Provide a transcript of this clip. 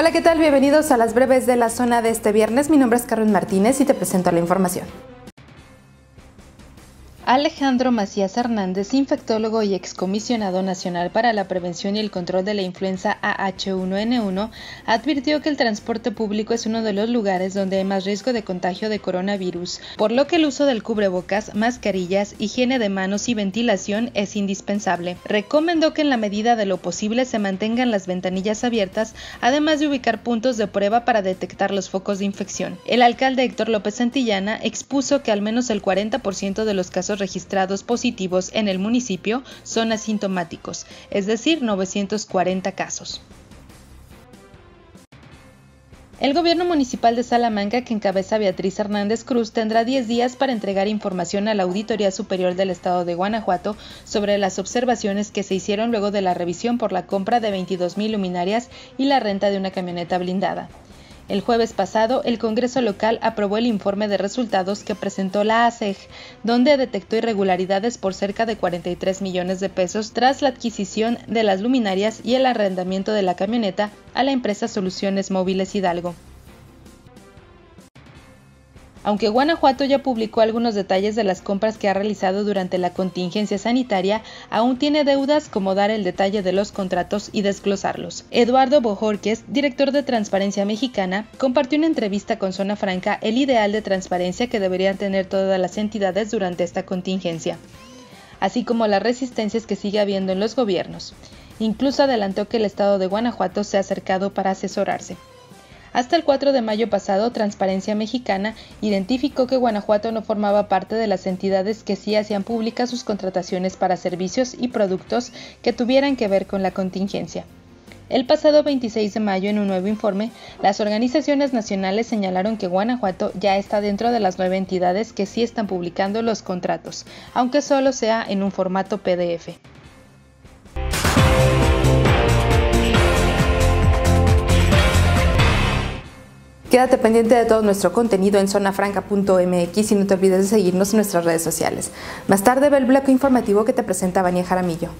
Hola, ¿qué tal? Bienvenidos a las breves de la zona de este viernes. Mi nombre es Carmen Martínez y te presento la información. Alejandro Macías Hernández, infectólogo y excomisionado nacional para la prevención y el control de la influenza AH1N1, advirtió que el transporte público es uno de los lugares donde hay más riesgo de contagio de coronavirus, por lo que el uso del cubrebocas, mascarillas, higiene de manos y ventilación es indispensable. Recomendó que en la medida de lo posible se mantengan las ventanillas abiertas, además de ubicar puntos de prueba para detectar los focos de infección. El alcalde Héctor López Santillana expuso que al menos el 40% de los casos registrados positivos en el municipio son asintomáticos, es decir, 940 casos. El gobierno municipal de Salamanca, que encabeza Beatriz Hernández Cruz, tendrá 10 días para entregar información a la Auditoría Superior del Estado de Guanajuato sobre las observaciones que se hicieron luego de la revisión por la compra de 22.000 luminarias y la renta de una camioneta blindada. El jueves pasado, el Congreso local aprobó el informe de resultados que presentó la ASEG, donde detectó irregularidades por cerca de 43 millones de pesos tras la adquisición de las luminarias y el arrendamiento de la camioneta a la empresa Soluciones Móviles Hidalgo. Aunque Guanajuato ya publicó algunos detalles de las compras que ha realizado durante la contingencia sanitaria, aún tiene deudas como dar el detalle de los contratos y desglosarlos. Eduardo Bojorquez, director de Transparencia Mexicana, compartió una entrevista con Zona Franca el ideal de transparencia que deberían tener todas las entidades durante esta contingencia, así como las resistencias que sigue habiendo en los gobiernos. Incluso adelantó que el estado de Guanajuato se ha acercado para asesorarse. Hasta el 4 de mayo pasado, Transparencia Mexicana identificó que Guanajuato no formaba parte de las entidades que sí hacían públicas sus contrataciones para servicios y productos que tuvieran que ver con la contingencia. El pasado 26 de mayo, en un nuevo informe, las organizaciones nacionales señalaron que Guanajuato ya está dentro de las nueve entidades que sí están publicando los contratos, aunque solo sea en un formato PDF. Quédate pendiente de todo nuestro contenido en zonafranca.mx y no te olvides de seguirnos en nuestras redes sociales. Más tarde ve el bloque informativo que te presenta Vania Jaramillo.